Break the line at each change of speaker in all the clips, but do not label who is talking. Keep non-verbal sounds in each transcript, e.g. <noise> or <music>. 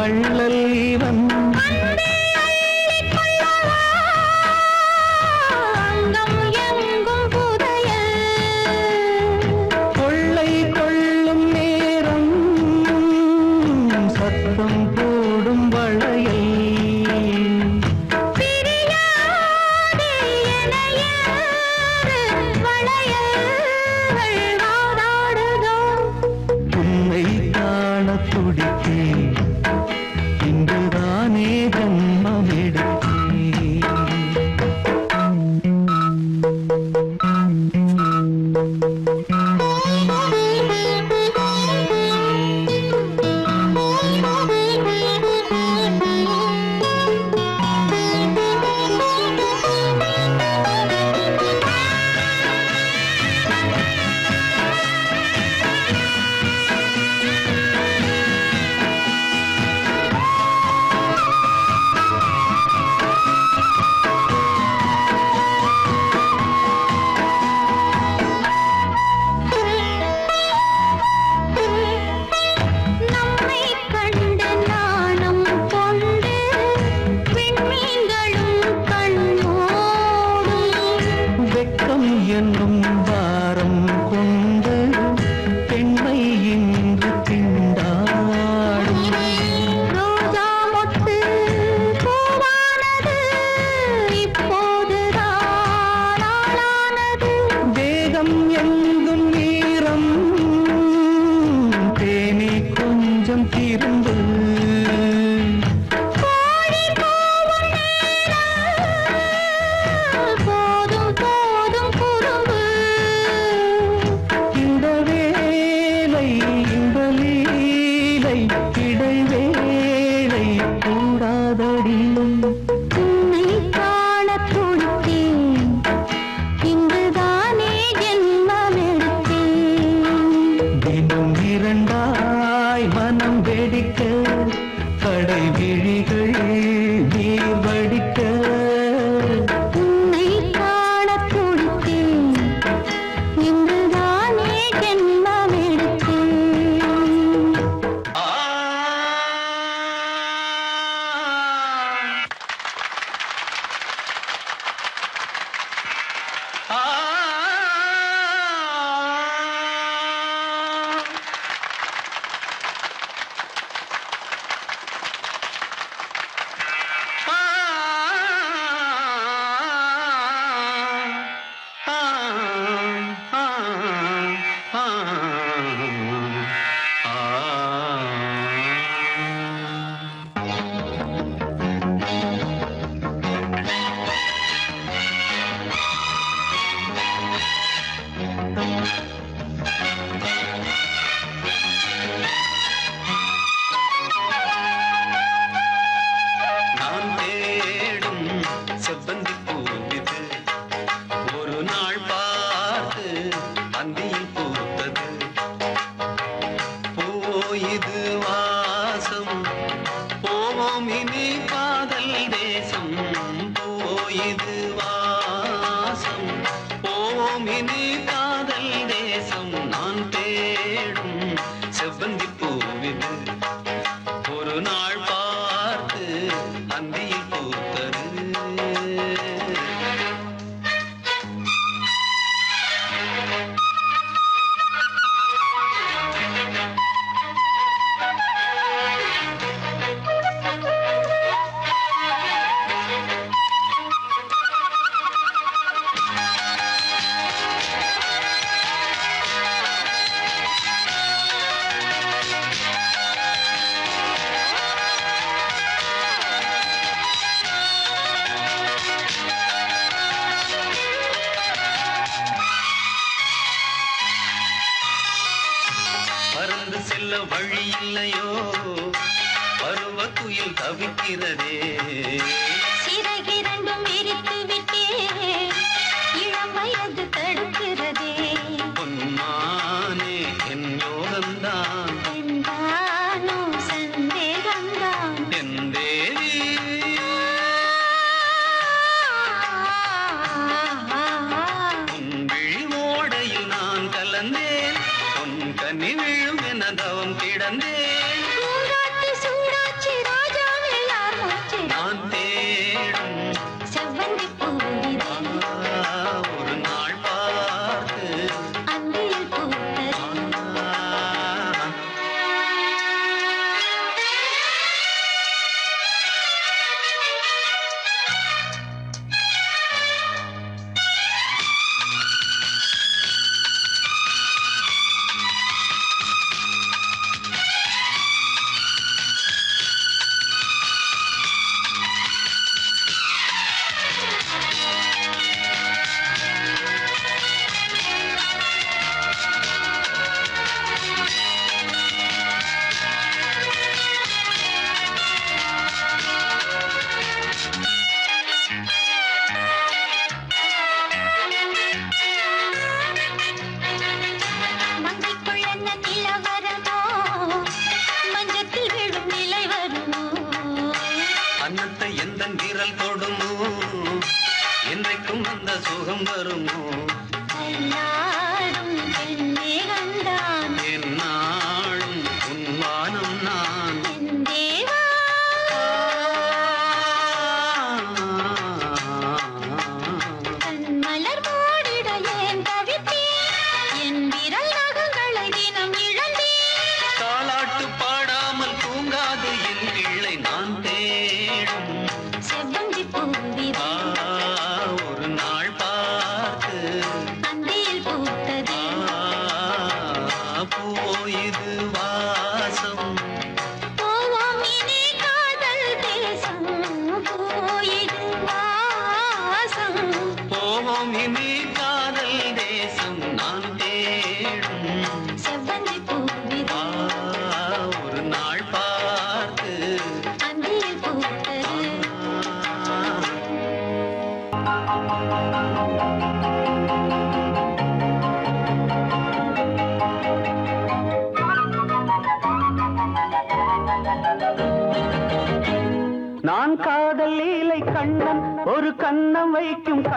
வள்ளல்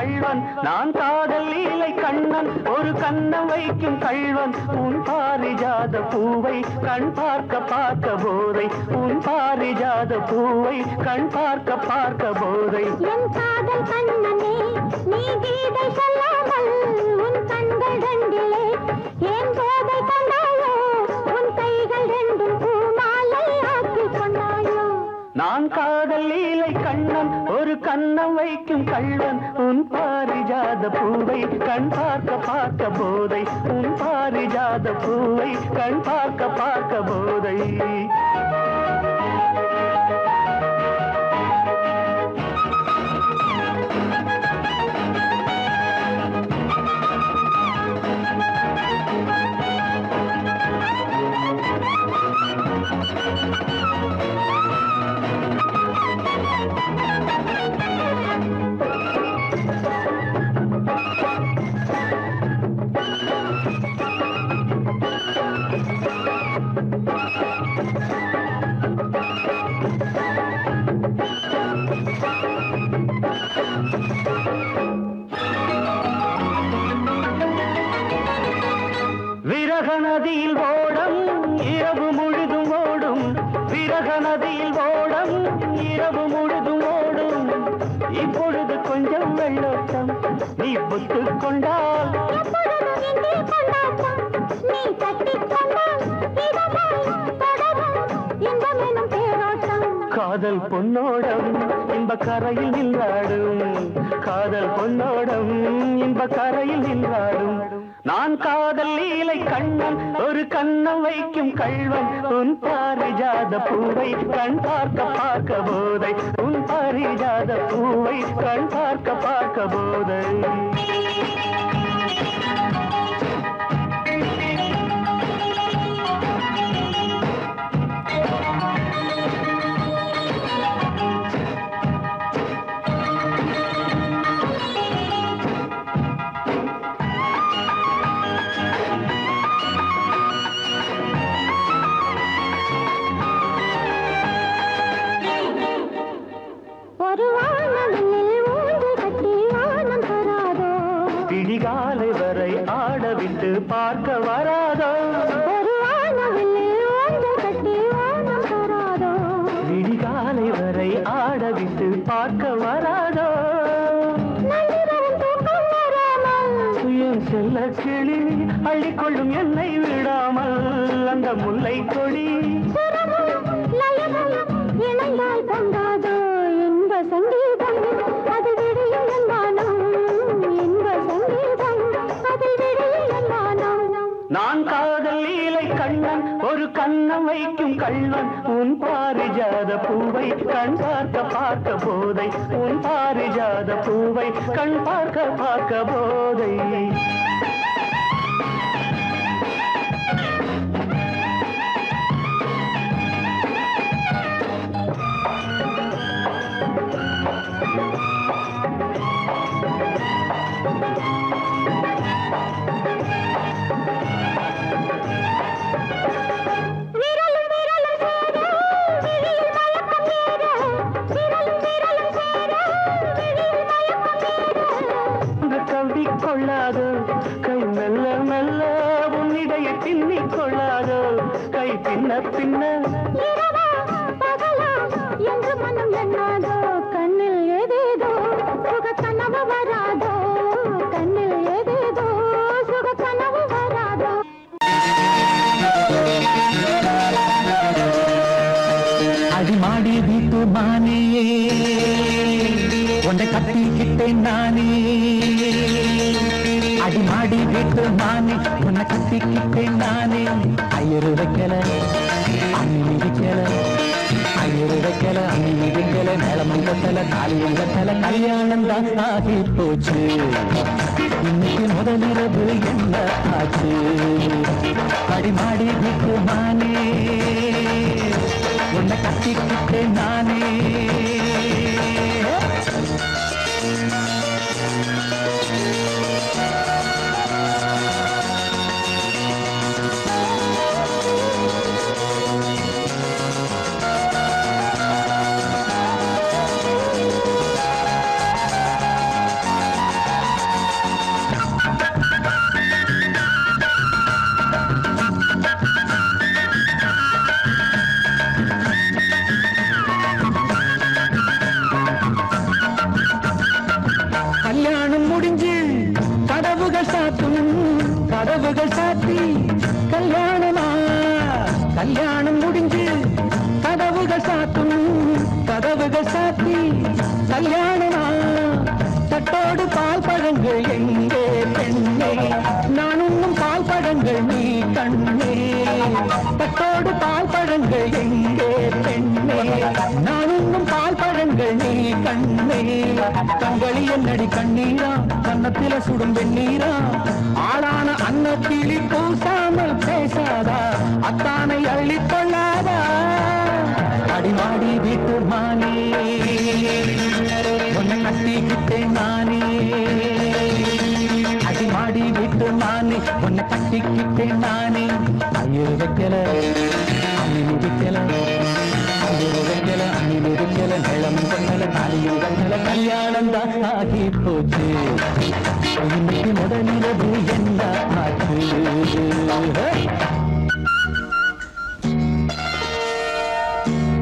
கள்வன். நான் காதல் இலை கண்ணன் ஒரு கண்ணம் வைக்கும் கள்வன். உன் பாரிஜாத பூவை கண் பார்க்க பார்க்க போதை. உன் பாரிஜாத பூவை கண் பார்க்க பார்க்க போதை.
என் காதல் கண்ணனே நீ கீதை சொல்லாமல் உன் கண்கள்
நான் காதல் இலை கண்ணன் ஒரு கண்ணம் வைக்கும் கள்வன். பாரிஜாத பூவை கண் பார்க்க பார்க்க போதை. உன் பாரிஜாத பூவை கண் பார்க்க பார்க்க போதை. நதியில் ஓடம் இரவு முழுதும் ஓடும். விரக நதியில் ஓடம் இரவு முழுதும் ஓடும்.
இப்பொழுது கொஞ்சம் வெள்ளோட்டம் நீ புத்து கொண்டால்.
காதல் பொன்னோடம் இன்ப கரையில் நின்றாடும். காதல் பொன்னோடம் இன்ப கரையில் நின்றாடும். நான் காதல் லீலை கண்ணன் ஒரு கண்ணம் வைக்கும் கள்வன். உன் பாரிஜாத பூவை கண் பார்க்க பார்க்க போதை. உன் பாரிஜாத பூவை கண் பார்க்க பார்க்க போதை. கண்ணம் வைக்கும் கள்வன் உன் பாரிஜாத பூவை கண் பார்க்க பார்க்க போதை. உன் பாரிஜாத பூவை கண் பார்க்க பார்க்க போதை.
மனைவி வீட்டு உன்னை கட்டிக்கிட்டேன் நானே. அடி மாடி வீட்டு மானே உன்னை கட்டிக்கிட்டேன் நானே. ஐயரு வைக்கல அம்மி வைக்கல ஐயரு வைக்கல அம்மி வைக்கல மேளமும் கட்டல தாலியும் கட்டல கல்யாணம் தான் ஆகி போச்சு இன்னைக்கு முதலிரவு என்ன ஆச்சு? அடி மாடி வீட்டு மானே உன்னை கட்டிக்கிட்டு நானே ஆச்சு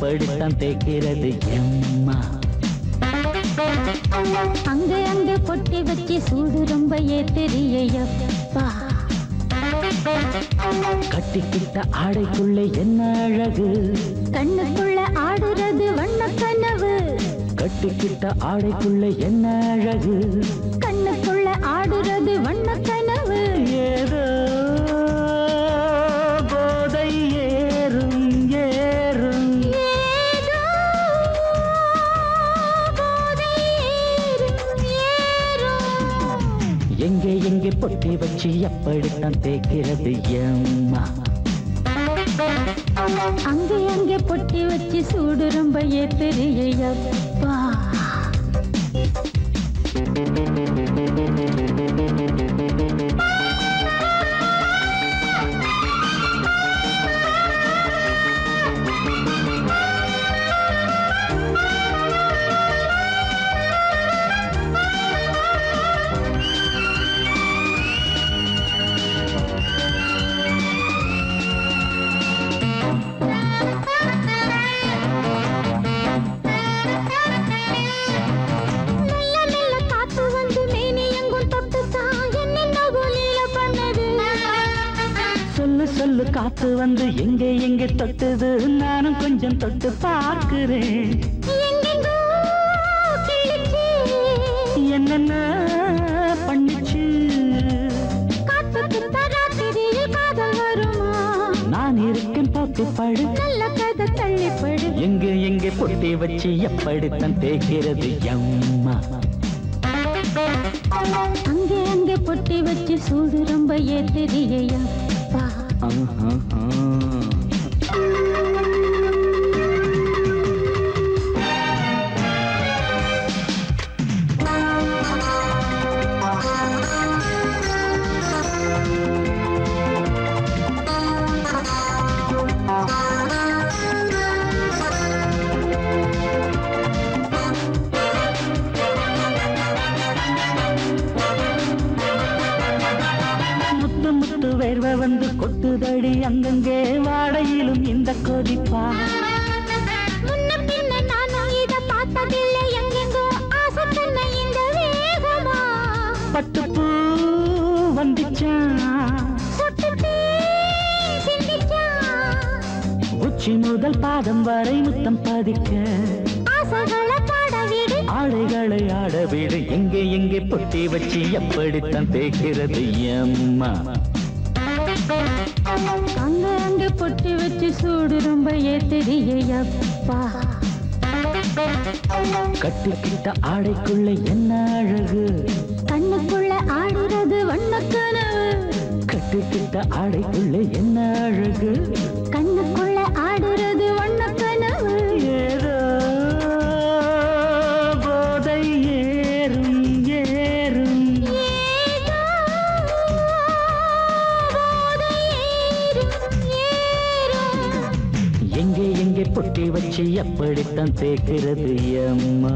எப்படித்தான் தேய்க்கிறது எம்மா.
அங்க அங்க பொட்டி வச்சு சூடு ரொம்ப ஏத்தெரியப்பா
கட்டிக்கிட்ட ஆடைக்குள்ளே என்ன அழகு?
கண்ணுக்குள்ள ஆடுறது வண்ண கனவு.
கட்டிக்கிட்ட ஆடைக்குள்ளே என்ன அழகு? மகிழ்ச்சி எப்படித்தான் தேக்கிறது எம்மா?
அங்கே அங்கே பொட்டி வச்சு சூடு ரொம்ப ஏத்தெரியப்பா காத்து வந்து
எங்கே எங்கே தொட்டுது? நானும் கொஞ்சம் தொட்டு பார்க்கிறேன். என்னென்ன பண்ணிச்சு? நான் இருக்கேன் பார்த்து படு.
நல்ல கதை தள்ளிப்படு.
எங்கே எங்கே பொட்டி வச்சு எப்படித்தான் தேய்க்கிறது எம்மா.
அங்கே அங்கே பொட்டி வச்சு சூடு ரொம்ப ஏத்தெரியப்பா
ஆஹா, ஆ. முத்து கொட்டுதடி அங்கங்கே வாடையிலும் இந்த கொதிப்பா. பட்டுப்பூ வந்துச்சான் உச்சி முதல் பாதம் வரை முத்தம் பதிக்க.
ஆடைகளை ஆடவிடு எங்கே எங்கே பொட்டி வச்சு எப்படித்தான் தேய்க்கிறது எம்மா
அங்க அங்க பொட்டி வச்சு சூடு ரொம்ப ஏத்தெரியப்பா
கட்டிக்கிட்ட ஆடைக்குள்ள என்ன அழகு?
கண்ணுக்குள்ள ஆடுறது வண்ணக்கனவு.
கட்டிக்கிட்ட ஆடைக்குள்ள என்ன அழகு? பொட்டி எப்படித்தான் தேய்க்கிறது எம்மா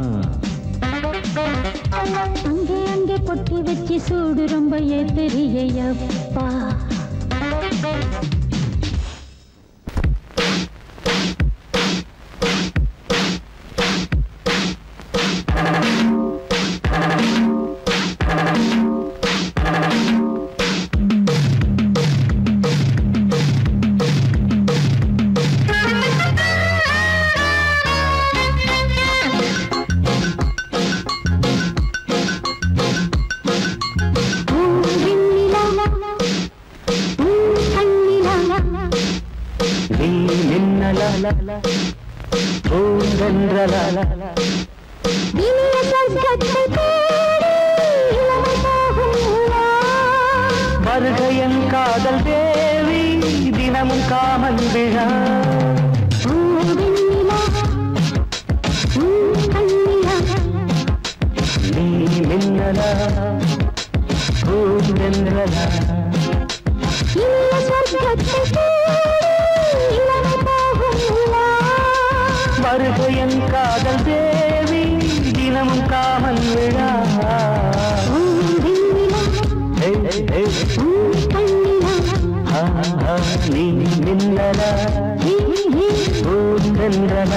அங்கே அங்கே பொட்டி வச்சு சூடு ரொம்ப
ஏ தெரியப்பா காதல் தேவி தினமும் காமன் விழா. நீ மின்னல பூங்கன்றல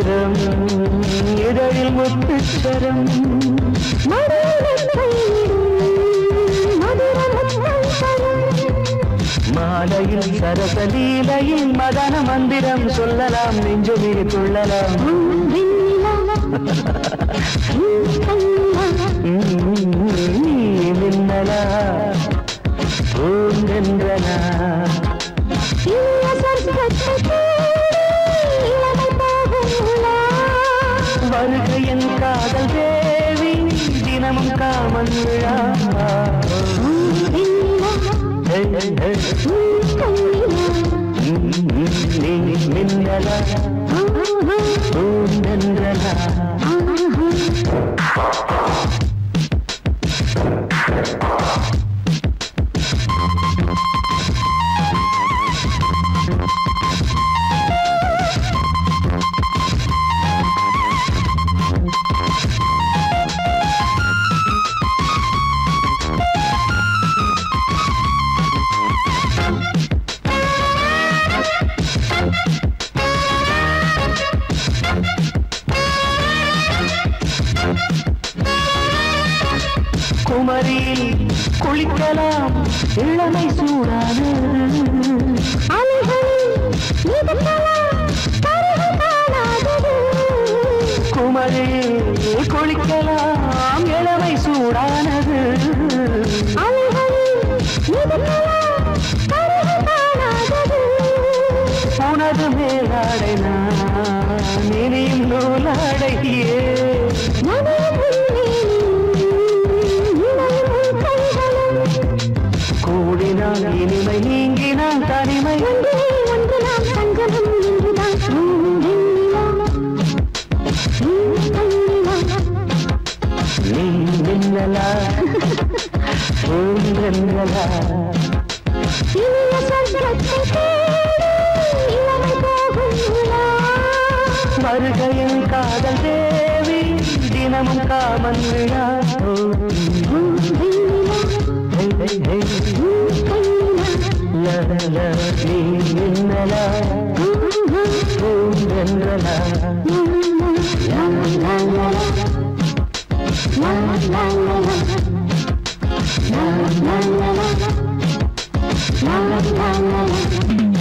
நட்சத்திரம் இதழில் முத்துச்சரம் மாலையில் சரசலீலையில் மதன மந்திரம் சொல்லலாம் நெஞ்சுமே துள்ளலாம் மின்னலா வருக என் காதல் தேவி தினமும் காமன் விழா ஏய், ஏய், ஏய். நீ மின்னலா பூந்தென்றலா
தினமும் காதல் தேவி தினமும் காமன் விழா நீ நின்னலா நின்றலா
La la la la la la la la
la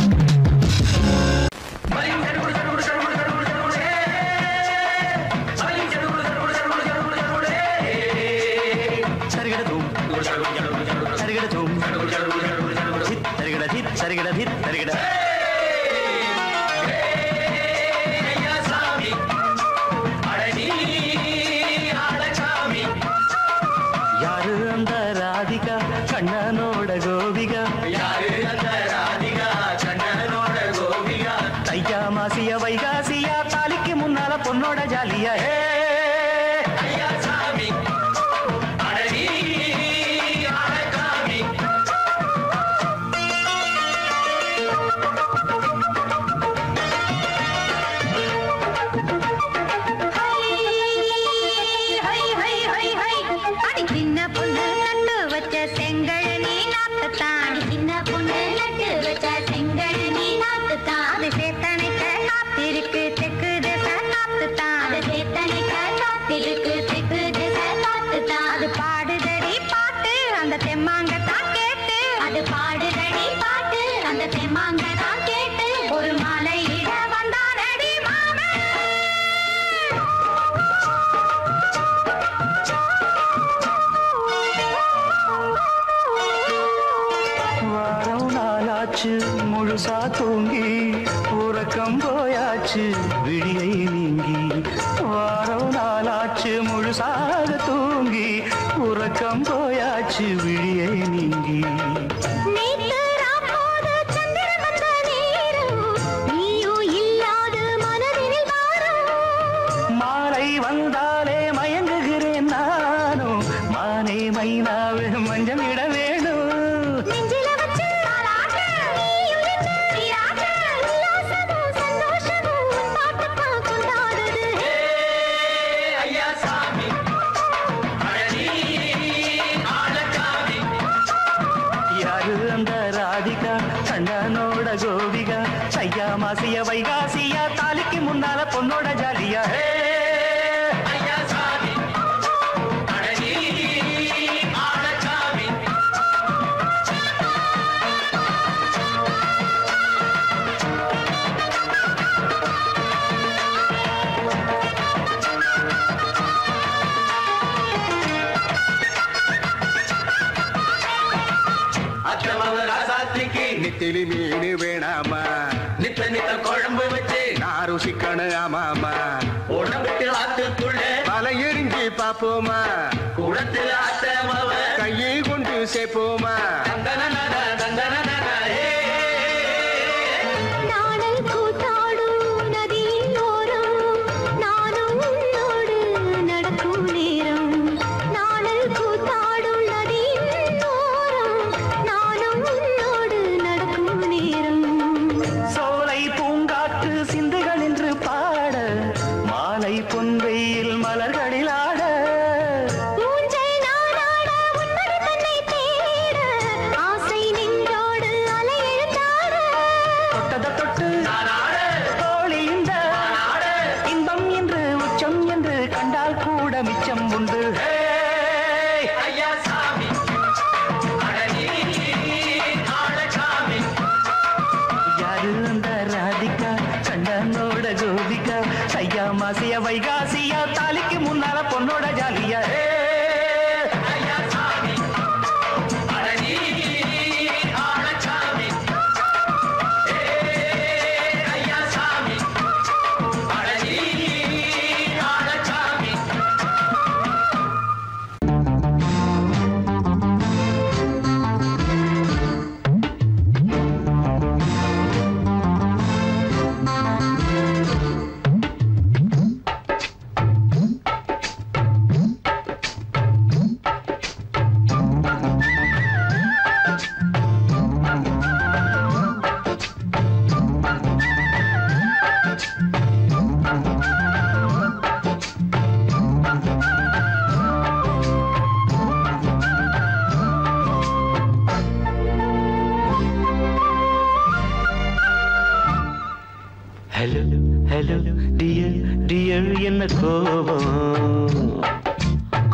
hello hello dear dear என்ன கோபம்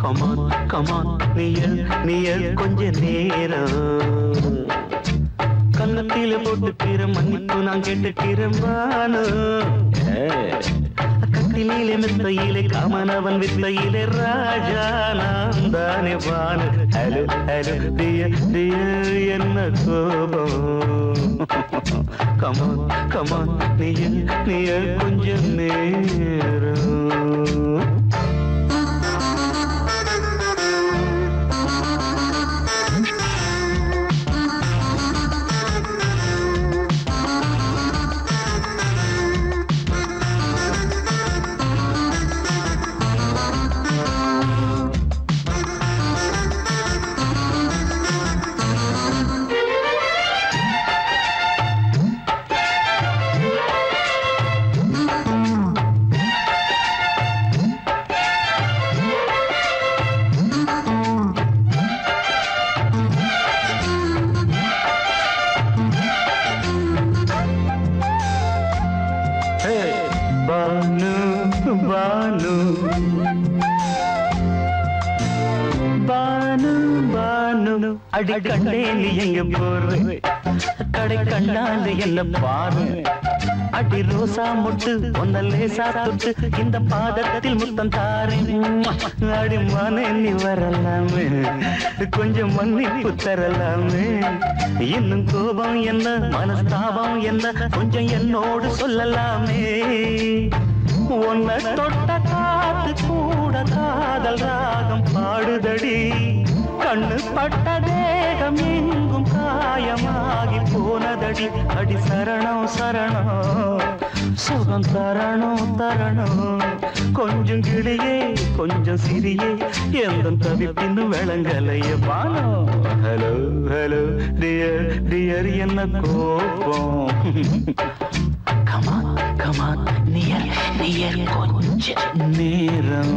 கமான் கமான் நியல் நியல் கொஞ்ச நேரம் கன்னத்தில போட்டுக்கிற மன்னிப்பு நான் கேட்டுக்கிறேன் வானு கட்டிலே மெத்தையிலே காமனவன் வித்தையிலே ராஜா நான் தானே வானு ஹலோ ஹலோ டியர் டியர் என்ன கோபம் கமான் கமான் நீ கொஞ்சம் நேரம். அடி கண்டே நீ எங்கும் போற கடை கண்ணாந்து எல்லாம் பாரு அடி ரோசா முட்டு ஒன்ன லேசா தொட்டு இந்த பாதத்தில் முத்தம் தாரு அடி மனே நீ வரலாமே. கொஞ்சம் மன்னிப்பு தரலாமே. இன்னும் கோபம் என்ன மனஸ்தாபம் என்ன கொஞ்சம் என்னோடு சொல்லலாமே. உன்னை தொட்ட காத்து கூட காதல் ராகம் பாடுதடி. கண்ணு பட்ட தேகம் எங்கும் காயமாகி போனதடி. அடி சரணம் சரணம். சுகம் தரணும் தரணும். கொஞ்சம் கிளியே கொஞ்சம் சிறியே. எந்த தவிப்பின்னு விளங்கலைய பானோ ஹலோ ஹலோ டியர் டியர் என்ன கோபம்? கமான் கமான் நியர் நியர் கொஞ்ச நேரம்.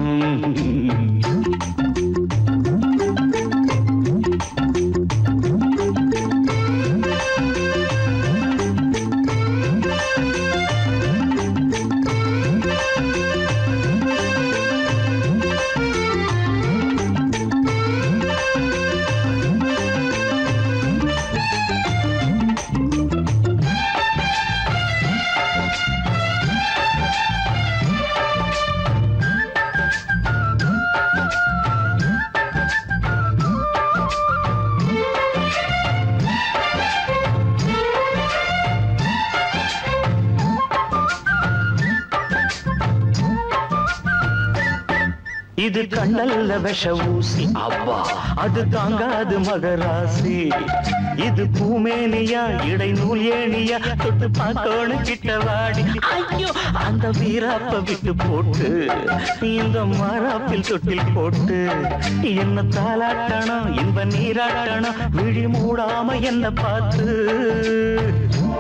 இது கண்ணல்ல விஷ ஊசி. அப்பா அது தாங்காது மகராசி. இது பூமேனியா இடைநூல் ஏனியா தொட்டு பார்த்தோன்னு கிட்ட வாடி. ஐயோ அந்த வீராப்ப விட்டு போட்டு இந்த மாறாப்பில் தொட்டில் போட்டு என்ன தாளாட்டணும் இன்ப நீராட்டணும் விழி மூடாம என்ன பார்த்து.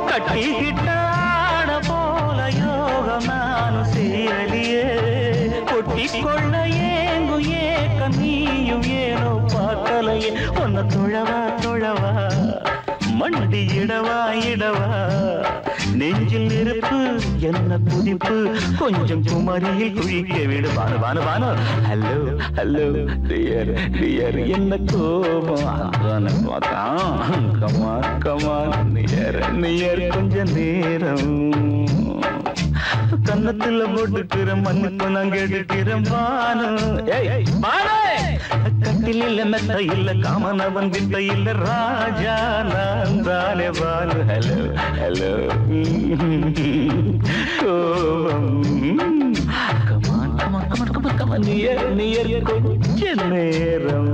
கட்டிக்கிட்டாட போல யோகம் நானும் சேரலியே கொட்டிக்கொள்ள ஏங்கும் ஏக்க நீயும் ஏனோ பார்க்கலையே உன்னை தொழவா தொழவா மண்டி இடவா இடவா. நெஞ்சில் நெருப்பு என்ன புதிப்பு கொஞ்சம் குமரியில் குழிக்க விடு. வானு வானு வானு ஹலோ ஹலோ டியர் டியர் என்ன கோபம். அதான பார்த்தான். கமான் கமான் நியர் நியர் கொஞ்ச நேரம். கன்னத்துல போட்டுக்கிற மண்ணுக்கு நான் கேட்டுக்கிற மானம் கட்டில் இல்ல மெத்த இல்ல காமனவன் வித்த இல்ல ராஜா நான் தானே பானு ஹலோ ஹலோ கோபம். Come on come on come on come on come on near near கொஞ்ச நேரம்.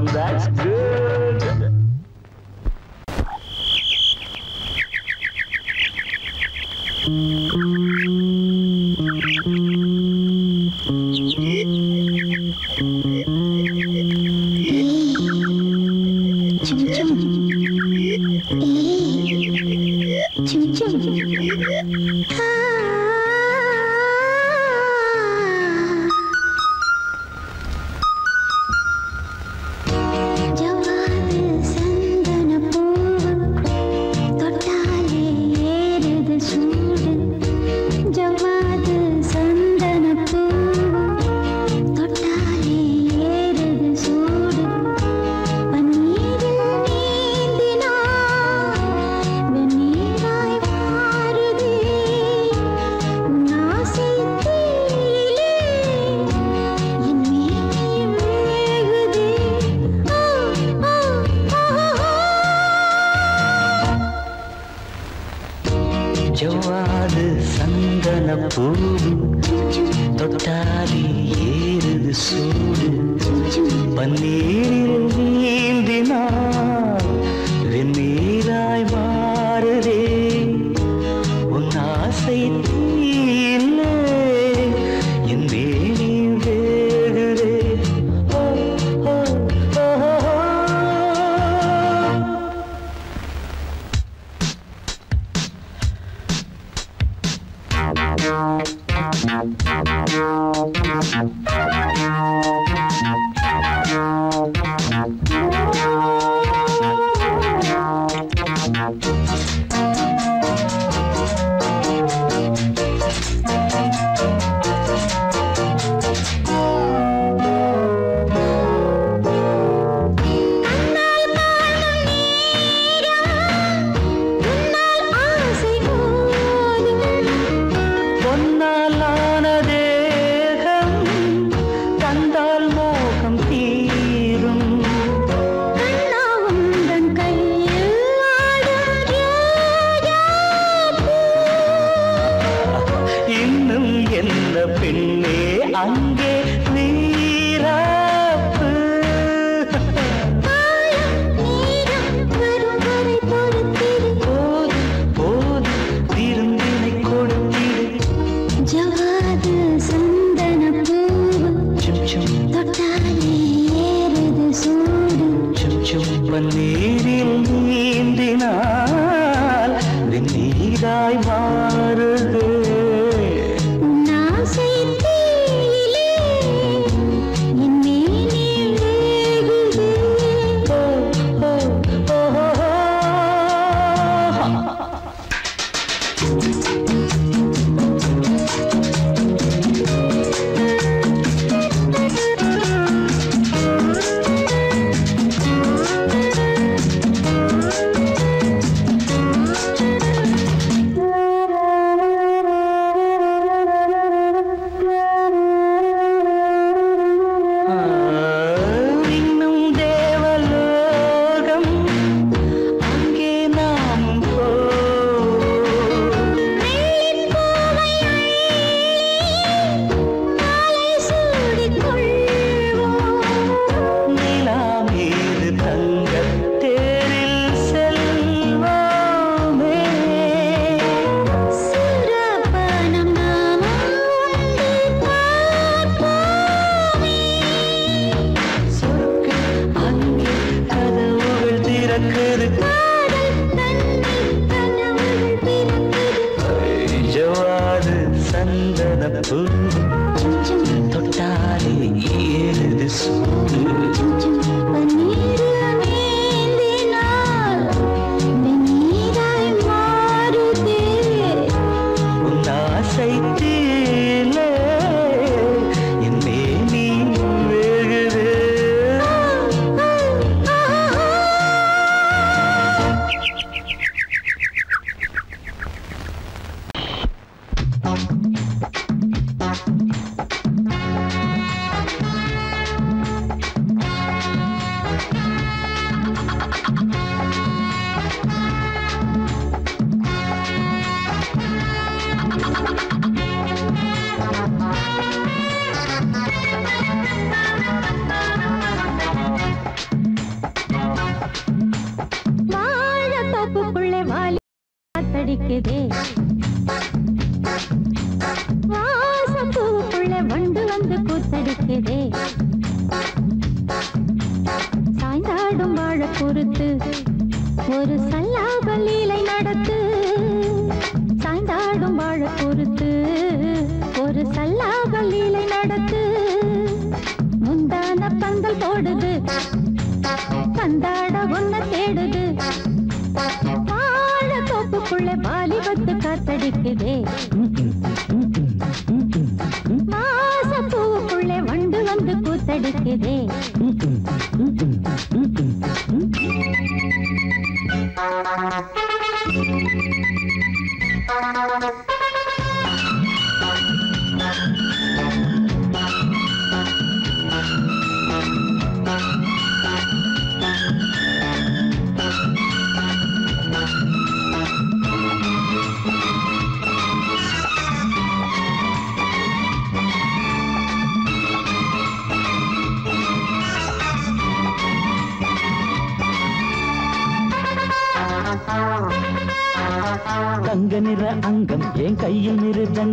soon.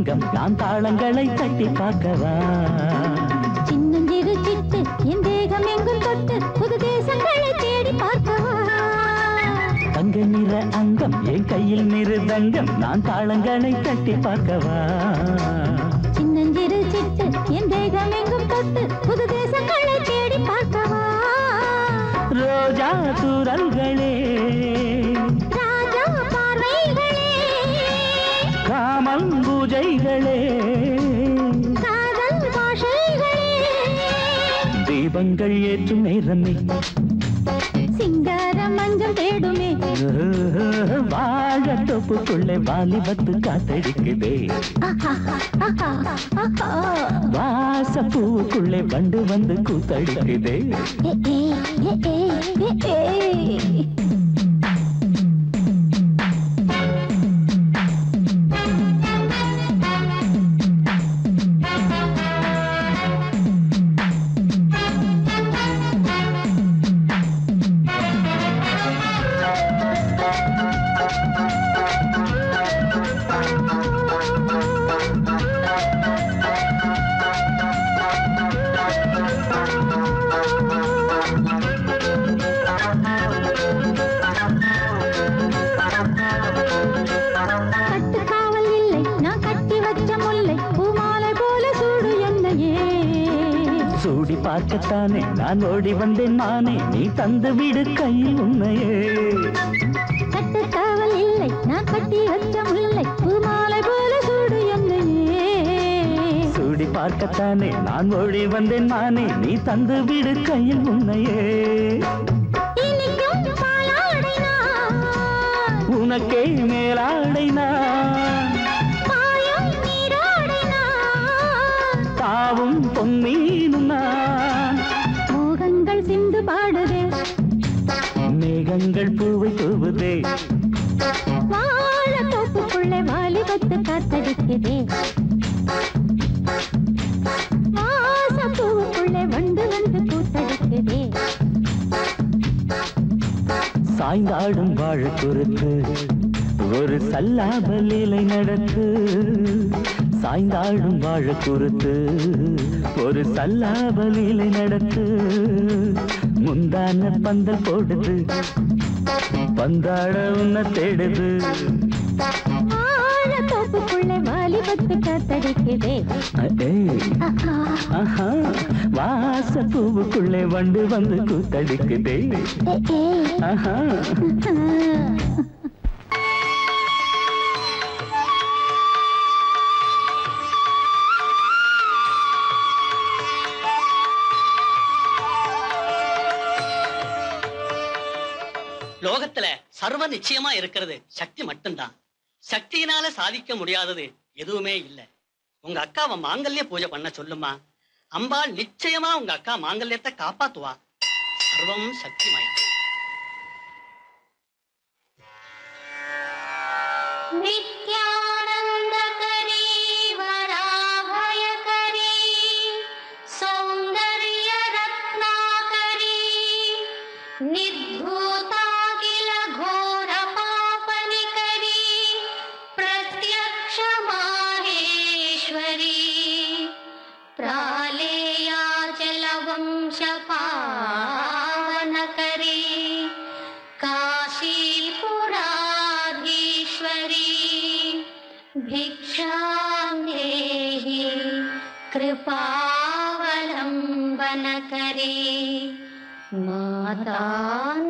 மிருதங்கம் நான் தாளங்களை தட்டி பார்க்கவா?
சின்னஞ்சிறு சிட்டு என் தேகம் எங்கும் தொட்டு புது தேசங்களை தேடி பார்க்கவா?
தங்க நிற அங்கம் என் கையில் மிருதங்கம் நான் தாளங்களை தட்டி பார்க்கவா?
சின்னஞ்சிறு சிட்டு என் தேகம் எங்கும் தொட்டு புது தேசங்களை தேடி பார்க்கவா?
ரோஜா தூரல்களே காமல் பூஜைகளே
காதல் பாஷைகளே.
தீபங்கள் ஏற்றும் நேரமே.
சிங்கார மஞ்சள் தேடுமே. <laughs>
வாழ தொப்புக்குள்ளே வாலிபத்து காத்தடிக்குதே. வாச பூவுக்குள்ளே வண்டு வந்து கூத்தடிக்குதே. பார்க்கத்தானே நான் ஓடி வந்தேன் மானே நீ தந்து விடு கையில் உண்மையே
கட்டுக்காவல் இல்லை நான் கட்டி வச்ச முல்லை பூமாலை போல சூடு என்னையே.
சூடி பார்க்கத்தானே நான் ஓடி வந்தேன் மானே நீ தந்து விடு கையில் உண்மையே
நான்
உனக்கே மேலாடை நான்
மேகங்கள்
பூவை தூவுதே.
வாழ தோப்புக்குள்ளே வாலிபத்து காத்தடிக்குதே. வாச பூவுக்குள்ளே வண்டு வந்து கூத்தடிக்குதே
சாய்ந்தாடும் வாழ குறுத்து ஒரு சல்லாப லீலை நடத்து சாய்ந்தாடும் வாழ குறுத்து ஒரு சல்லாப லீலை நடத்து முந்தான பந்தல் போடுது. பந்தாட உன்னை தேடுது. வாச பூவுக்குள்ளே வண்டு வந்து கூத்தடிக்குதே. ஆஹா.
உலகத்துல சர்வ நிச்சயமா இருக்கிறது சக்தி மட்டும்தான். சக்தியினால சாதிக்க முடியாதது எதுவுமே இல்லை. உங்க அக்காவை மாங்கல்ய பூஜை பண்ண சொல்லுமா? அம்பாள் நிச்சயமா உங்க அக்கா மாங்கல்யத்தை காப்பாத்துவா? சர்வம் சக்திமயம்.
Meet ಮತಾನ್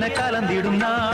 என கலந்திடும் நான்.